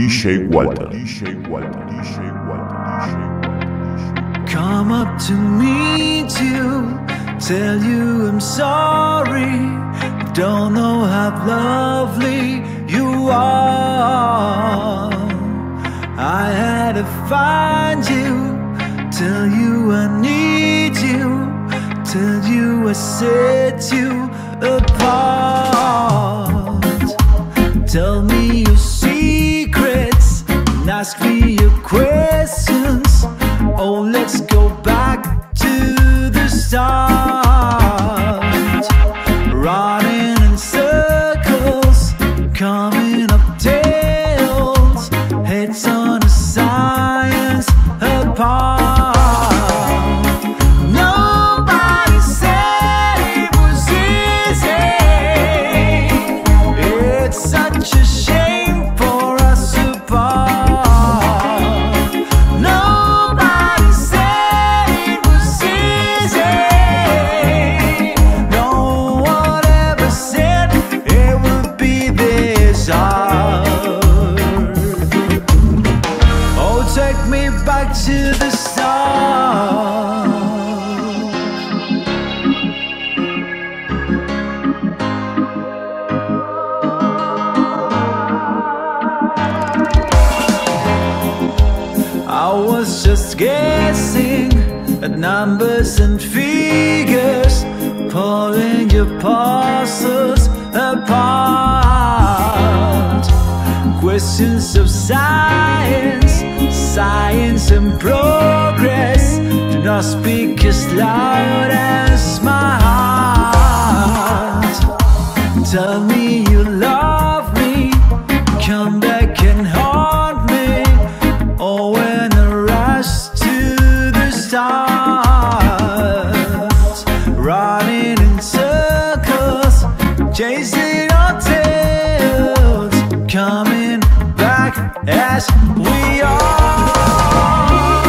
DJ Walter. DJ Walter. DJ Walter. DJ Walter. Come up to meet you, tell you I'm sorry. Don't know how lovely you are. I had to find you, tell you I need you, tell you I set you apart. Your questions. Oh, let's go back to the start. In circles, coming up tails, heads on a science apart. It's such a shame me back to the start. I was just guessing at numbers and figures, pulling your parcels apart. Questions of science, science and progress do not speak as loud as my heart. Tell me you love me, come back and haunt me. Oh, when I rush to the start, running in circles, chasing back as we are.